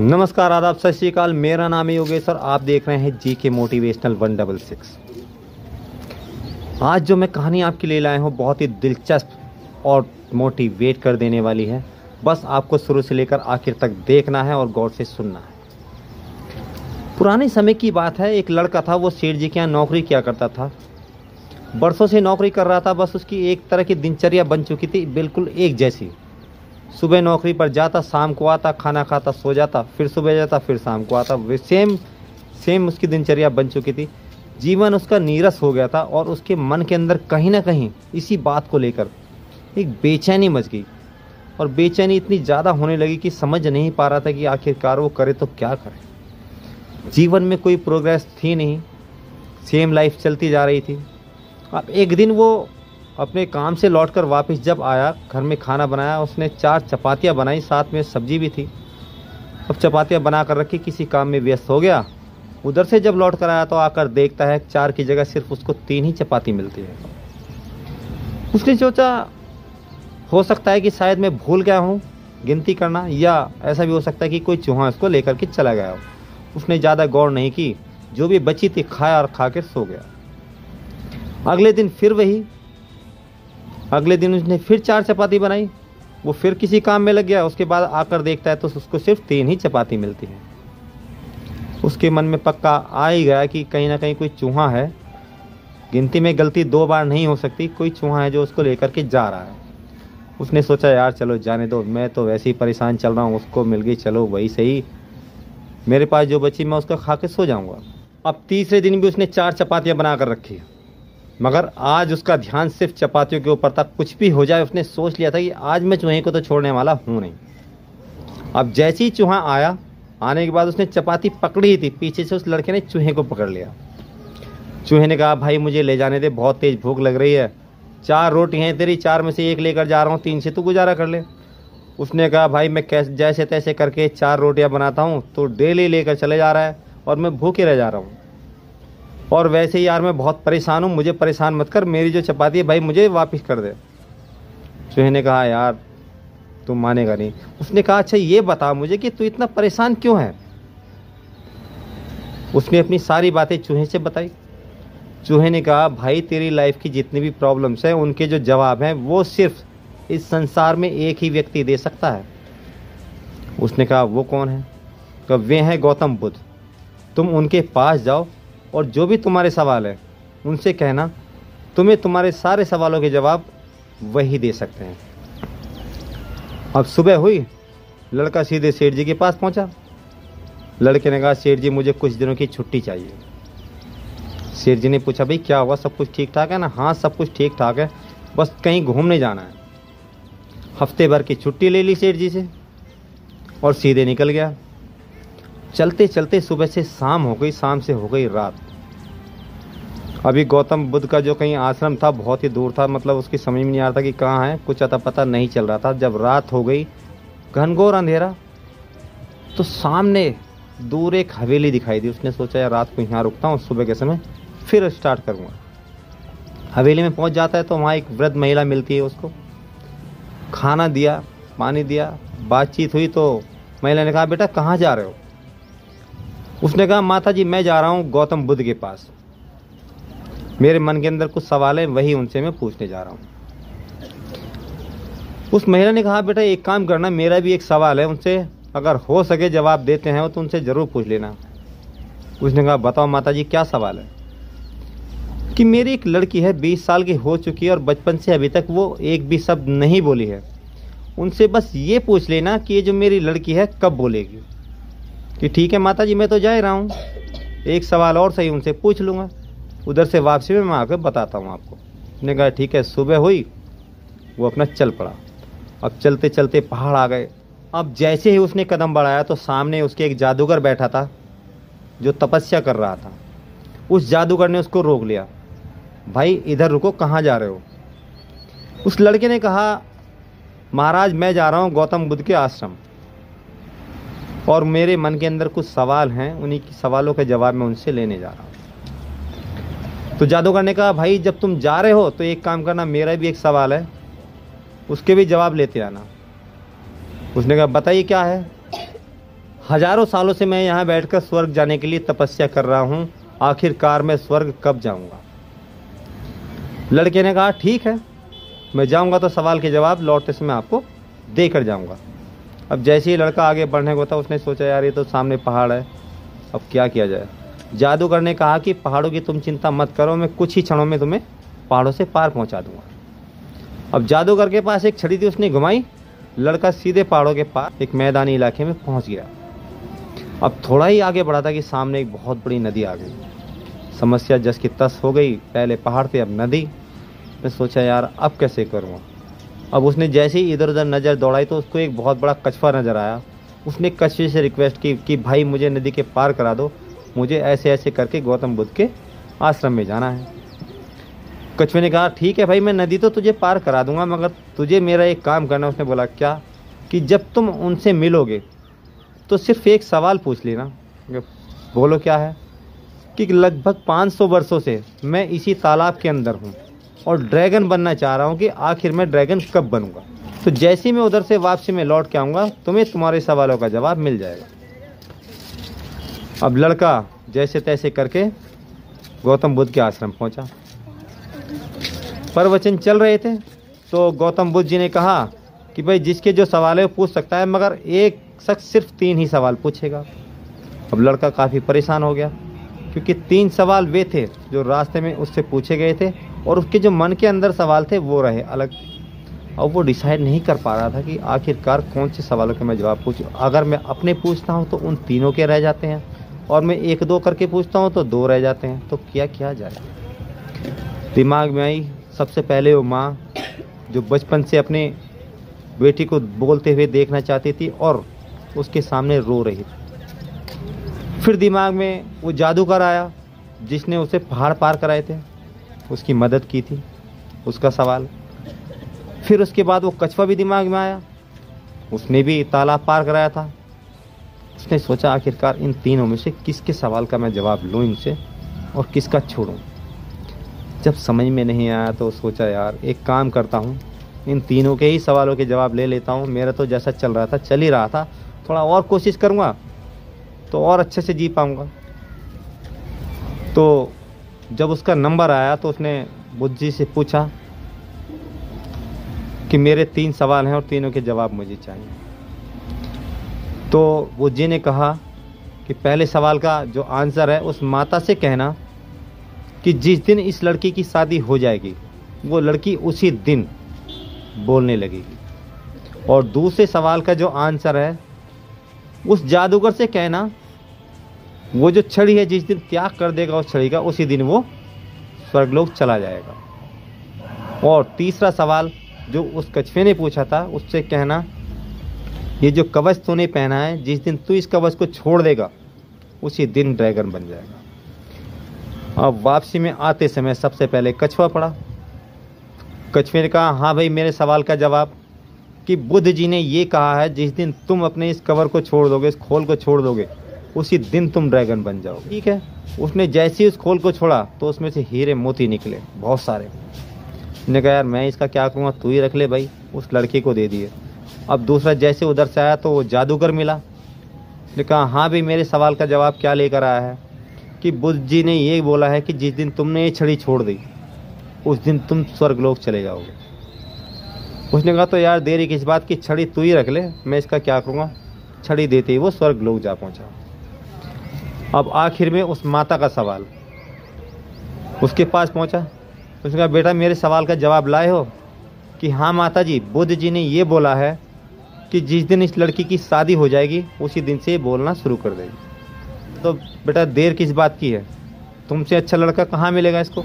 नमस्कार, आदाब, सत श्रीकाल मेरा नाम है योगेश और आप देख रहे हैं जी के मोटिवेशनल वन डबल सिक्स आज जो मैं कहानी आपके लिए लाया हूँ, बहुत ही दिलचस्प और मोटिवेट कर देने वाली है। बस आपको शुरू से लेकर आखिर तक देखना है और गौर से सुनना है। पुराने समय की बात है, एक लड़का था, वो सेठ जी के यहाँ नौकरी किया करता था। बरसों से नौकरी कर रहा था, बस उसकी एक तरह की दिनचर्या बन चुकी थी, बिल्कुल एक जैसी। सुबह नौकरी पर जाता, शाम को आता, खाना खाता, सो जाता, फिर सुबह जाता, फिर शाम को आता। वे सेम सेम उसकी दिनचर्या बन चुकी थी। जीवन उसका नीरस हो गया था और उसके मन के अंदर कहीं ना कहीं इसी बात को लेकर एक बेचैनी मच गई। और बेचैनी इतनी ज़्यादा होने लगी कि समझ नहीं पा रहा था कि आखिरकार वो करे तो क्या करे। जीवन में कोई प्रोग्रेस थी नहीं। सेम लाइफ चलती जा रही थी। अब एक दिन वो अपने काम से लौटकर वापस जब आया, घर में खाना बनाया, उसने चार चपातियाँ बनाई, साथ में सब्ज़ी भी थी। अब चपातियाँ बना कर रखी, किसी काम में व्यस्त हो गया। उधर से जब लौट कर आया तो आकर देखता है, चार की जगह सिर्फ़ उसको तीन ही चपाती मिलती है। उसने सोचा, हो सकता है कि शायद मैं भूल गया हूँ गिनती करना, या ऐसा भी हो सकता है कि कोई चूहा उसको लेकर के चला गया हो। उसने ज़्यादा गौर नहीं की, जो भी बची थी खाया और खा कर सो गया। अगले दिन फिर वही अगले दिन उसने फिर चार चपाती बनाई। वो फिर किसी काम में लग गया, उसके बाद आकर देखता है तो उसको सिर्फ़ तीन ही चपाती मिलती है। उसके मन में पक्का आ ही गया कि कहीं ना कहीं कोई चूहा है। गिनती में गलती दो बार नहीं हो सकती, कोई चूहा है जो उसको लेकर के जा रहा है। उसने सोचा, यार चलो जाने दो, मैं तो वैसे ही परेशान चल रहा हूँ, उसको मिल गई, चलो वही सही। मेरे पास जो बची, मैं उसका खा के सो जाऊँगा। अब तीसरे दिन भी उसने चार चपातियाँ बना कर रखी मगर आज उसका ध्यान सिर्फ़ चपातियों के ऊपर था। कुछ भी हो जाए, उसने सोच लिया था कि आज मैं चूहे को तो छोड़ने वाला हूँ नहीं। अब जैसे ही चूहा आया, आने के बाद उसने चपाती पकड़ी थी। पीछे से उस लड़के ने चूहे को पकड़ लिया। चूहे ने कहा, भाई, मुझे ले जाने दे, बहुत तेज भूख लग रही है। चार रोटी हैं तेरी, चार में से एक लेकर जा रहा हूँ, तीन से तू गुजारा कर ले। उसने कहा, भाई, मैं कैसे, जैसे तैसे करके चार रोटियाँ बनाता हूँ तो डेली लेकर चले जा रहा है और मैं भूखे रह जा रहा हूँ। और वैसे ही यार मैं बहुत परेशान हूँ, मुझे परेशान मत कर, मेरी जो चपाती है भाई मुझे वापस कर दे। चूहे ने कहा, यार, तू मानेगा नहीं। उसने कहा अच्छा ये बता मुझे कि तू इतना परेशान क्यों है? उसने अपनी सारी बातें चूहे से बताई। चूहे ने कहा, भाई, तेरी लाइफ की जितनी भी प्रॉब्लम्स हैं, उनके जो जवाब हैं, वो सिर्फ़ इस संसार में एक ही व्यक्ति दे सकता है। उसने कहा, वो कौन है? कहा, वे हैं गौतम बुद्ध। तुम उनके पास जाओ और जो भी तुम्हारे सवाल है, उनसे कहना, तुम्हें तुम्हारे सारे सवालों के जवाब वही दे सकते हैं। अब सुबह हुई, लड़का सीधे सेठ जी के पास पहुँचा। लड़के ने कहा, सेठ जी, मुझे कुछ दिनों की छुट्टी चाहिए। सेठ जी ने पूछा, भाई, क्या हुआ? सब कुछ ठीक ठाक है ना? हाँ सब कुछ ठीक ठाक है। बस कहीं घूमने जाना है। हफ़्ते भर की छुट्टी ले ली सेठ जी से और सीधे निकल गया। चलते चलते सुबह से शाम हो गई, शाम से हो गई रात। अभी गौतम बुद्ध का जो कहीं आश्रम था, बहुत ही दूर था मतलब उसकी समझ में नहीं आ रहा था कि कहाँ है, कुछ अता पता नहीं चल रहा था। जब रात हो गई, घनघोर अंधेरा तो सामने दूर एक हवेली दिखाई दी। उसने सोचा, यार, रात को यहाँ रुकता हूँ, सुबह के समय फिर स्टार्ट करूँगा। हवेली में पहुँच जाता है तो वहाँ एक वृद्ध महिला मिलती है उसको। खाना दिया, पानी दिया, बातचीत हुई तो महिला ने कहा, बेटा, कहाँ जा रहे हो? उसने कहा माता जी मैं जा रहा हूँ गौतम बुद्ध के पास। मेरे मन के अंदर कुछ सवाल है, वही उनसे मैं पूछने जा रहा हूँ। उस महिला ने कहा, बेटा, एक काम करना, मेरा भी एक सवाल है उनसे। अगर हो सके जवाब देते हैं तो उनसे ज़रूर पूछ लेना। उसने कहा, बताओ माता जी क्या सवाल है? कि मेरी एक लड़की है, बीस साल की हो चुकी है और बचपन से अभी तक वो एक भी शब्द नहीं बोली है। उनसे बस ये पूछ लेना कि ये जो मेरी लड़की है, कब बोलेगी? कि ठीक है माता जी मैं तो जा रहा हूँ। एक सवाल और सही उनसे पूछ लूँगा। उधर से वापसी में मैं आकर बताता हूँ आपको। उसने कहा, ठीक है, सुबह हुई। वो अपना चल पड़ा। अब चलते चलते पहाड़ आ गए। अब जैसे ही उसने कदम बढ़ाया तो सामने उसके एक जादूगर बैठा था, जो तपस्या कर रहा था। उस जादूगर ने उसको रोक लिया। भाई, इधर रुको, कहाँ जा रहे हो? उस लड़के ने कहा, महाराज, मैं जा रहा हूँ गौतम बुद्ध के आश्रम। और मेरे मन के अंदर कुछ सवाल हैं, उन्हीं की सवालों के जवाब मैं उनसे लेने जा रहा हूँ। तो जादूगर ने कहा, भाई, जब तुम जा रहे हो तो एक काम करना, मेरा भी एक सवाल है। उसके भी जवाब लेते आना। उसने कहा, बताइए, क्या है? हज़ारों सालों से मैं यहाँ बैठकर स्वर्ग जाने के लिए तपस्या कर रहा हूँ। आखिरकार मैं स्वर्ग कब जाऊँगा? लड़के ने कहा, ठीक है, मैं जाऊँगा तो सवाल के जवाब लौटते समय आपको देकर जाऊँगा। अब जैसे ही लड़का आगे बढ़ने को था, उसने सोचा, यार, ये तो सामने पहाड़ है। अब क्या किया जाए? जादूगर ने कहा कि, पहाड़ों की तुम चिंता मत करो, मैं कुछ ही क्षणों में तुम्हें पहाड़ों से पार पहुँचा दूँगा। अब जादूगर के पास एक छड़ी थी, उसने घुमाई। लड़का सीधे पहाड़ों के पास एक मैदानी इलाके में पहुँच गया। अब थोड़ा ही आगे बढ़ा था कि सामने एक बहुत बड़ी नदी आ गई। समस्या जस की तस हो गई, पहले पहाड़ थे, अब नदी। मैं सोचा, यार, अब कैसे करूँगा अब उसने जैसे ही इधर उधर नज़र दौड़ाई तो उसको एक बहुत बड़ा कछुआ नज़र आया। उसने कछुए से रिक्वेस्ट की कि, भाई, मुझे नदी के पार करा दो। मुझे ऐसे ऐसे करके गौतम बुद्ध के आश्रम में जाना है। कछुए ने कहा, ठीक है भाई, मैं नदी तो तुझे पार करा दूँगा, मगर तुझे मेरा एक काम करना उसने बोला, क्या? कि जब तुम उनसे मिलोगे तो सिर्फ़ एक सवाल पूछ लेना। बोलो, क्या है? कि लगभग 500 वर्षों से मैं इसी तालाब के अंदर हूँ। और ड्रैगन बनना चाह रहा हूँ कि आखिर मैं ड्रैगन कब बनूँगा। तो जैसे ही मैं उधर से वापसी में लौट के आऊँगा, तुम्हें तुम्हारे सवालों का जवाब मिल जाएगा। अब लड़का जैसे तैसे करके गौतम बुद्ध के आश्रम पहुँचा। प्रवचन चल रहे थे तो गौतम बुद्ध जी ने कहा कि भाई, जिसके जो सवाल है पूछ सकता है, मगर एक शख्स सिर्फ़ तीन ही सवाल पूछेगा। अब लड़का काफ़ी परेशान हो गया, क्योंकि तीन सवाल वे थे जो रास्ते में उससे पूछे गए थे। और उसके जो मन के अंदर सवाल थे, वो रहे अलग। और वो डिसाइड नहीं कर पा रहा था कि आखिरकार कौन से सवालों के मैं जवाब पूछूँ। अगर मैं अपने पूछता हूँ तो उन तीनों के रह जाते हैं। और मैं एक दो करके पूछता हूँ तो दो रह जाते हैं। तो क्या किया जाए? दिमाग में आई, सबसे पहले वो माँ, जो बचपन से अपने बेटी को बोलते हुए देखना चाहती थी और उसके सामने रो रही थी। फिर दिमाग में वो जादूगर आया, जिसने उसे पहाड़ पार कराए थे। उसकी मदद की थी, उसका सवाल। फिर उसके बाद वो कछुआ भी दिमाग में आया। उसने भी तालाब पार कराया था। उसने सोचा, आखिरकार इन तीनों में से किसके सवाल का मैं जवाब लूँ इनसे और किसका छोड़ूँ? जब समझ में नहीं आया तो सोचा, यार, एक काम करता हूँ, इन तीनों के ही सवालों के जवाब ले लेता हूँ। मेरा तो जैसा चल रहा था, चल ही रहा था। थोड़ा और कोशिश करूँगा तो और अच्छे से जी पाऊँगा। तो जब उसका नंबर आया तो उसने बुद्ध जी से पूछा कि मेरे तीन सवाल हैं और तीनों के जवाब मुझे चाहिए। तो बुद्ध जी ने कहा कि पहले सवाल का जो आंसर है, उस माता से कहना कि जिस दिन इस लड़की की शादी हो जाएगी, वो लड़की उसी दिन बोलने लगेगी। और दूसरे सवाल का जो आंसर है, उस जादूगर से कहना वो जो छड़ी है, जिस दिन त्याग कर देगा उस छड़ी का, उसी दिन वो स्वर्गलोक चला जाएगा। और तीसरा सवाल जो उस कछुए ने पूछा था, उससे कहना, ये जो कवच तूने पहना है, जिस दिन तू इस कवच को छोड़ देगा, उसी दिन ड्रैगन बन जाएगा। अब वापसी में आते समय सबसे पहले कछुआ पड़ा। कछुए ने कहा हाँ भाई, मेरे सवाल का जवाब कि बुद्ध जी ने ये कहा है, जिस दिन तुम अपने इस कवर को छोड़ दोगे, इस खोल को छोड़ दोगे उसी दिन तुम ड्रैगन बन जाओ ठीक है? उसने जैसे ही उस खोल को छोड़ा तो उसमें से हीरे मोती निकले, बहुत सारे। ने कहा, यार, मैं इसका क्या करूँगा तू ही रख ले भाई, उस लड़की को दे दिए। अब दूसरा जैसे उधर से आया तो वो जादूगर मिला। ने कहा हाँ भाई, मेरे सवाल का जवाब क्या लेकर आया है? कि बुद्ध जी ने ये बोला है कि जिस दिन तुमने ये छड़ी छोड़ दी, उस दिन तुम स्वर्गलोक चले जाओगे। उसने कहा तो यार, देरी किस बात की? छड़ी तू ही रख ले, मैं इसका क्या करूँगा छड़ी देते ही वो स्वर्ग लोग जा पहुँचा। अब आखिर में उस माता का सवाल। उसके पास पहुँचा। उसने कहा बेटा, मेरे सवाल का जवाब लाए हो? कि हाँ माता जी बुद्ध जी ने ये बोला है कि जिस दिन इस लड़की की शादी हो जाएगी, उसी दिन से बोलना शुरू कर देगी। तो बेटा, देर किस बात की है? तुमसे अच्छा लड़का कहाँ मिलेगा इसको?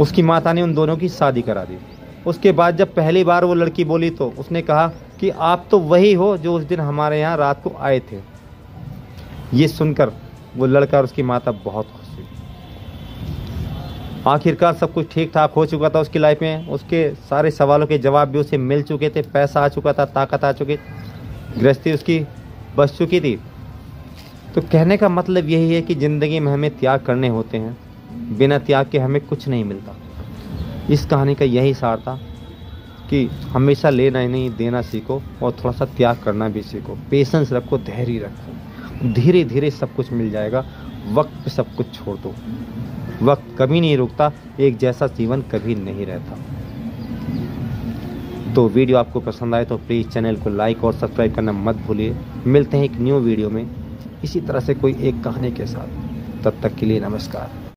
उसकी माता ने उन दोनों की शादी करा दी। उसके बाद जब पहली बार वो लड़की बोली तो उसने कहा कि आप तो वही हो जो उस दिन हमारे यहाँ रात को आए थे। ये सुनकर वो लड़का और उसकी माता बहुत खुश हुई। आखिरकार सब कुछ ठीक ठाक हो चुका था उसकी लाइफ में। उसके सारे सवालों के जवाब भी उसे मिल चुके थे, पैसा आ चुका था, ताकत आ चुकी गृहस्थी उसकी बस चुकी थी। तो कहने का मतलब यही है कि ज़िंदगी में हमें त्याग करने होते हैं। बिना त्याग के हमें कुछ नहीं मिलता। इस कहानी का यही सार था कि हमेशा लेना ही नहीं, देना सीखो और थोड़ा सा त्याग करना भी सीखो। पेशेंस रखो, धैर्य रखो। धीरे धीरे सब कुछ मिल जाएगा। वक्त पे सब कुछ छोड़ दो। वक्त कभी नहीं रुकता, एक जैसा जीवन कभी नहीं रहता। तो वीडियो आपको पसंद आए तो प्लीज़ चैनल को लाइक और सब्सक्राइब करना मत भूलिए। मिलते हैं एक न्यू वीडियो में। इसी तरह से कोई एक कहानी के साथ। तब तक के लिए नमस्कार।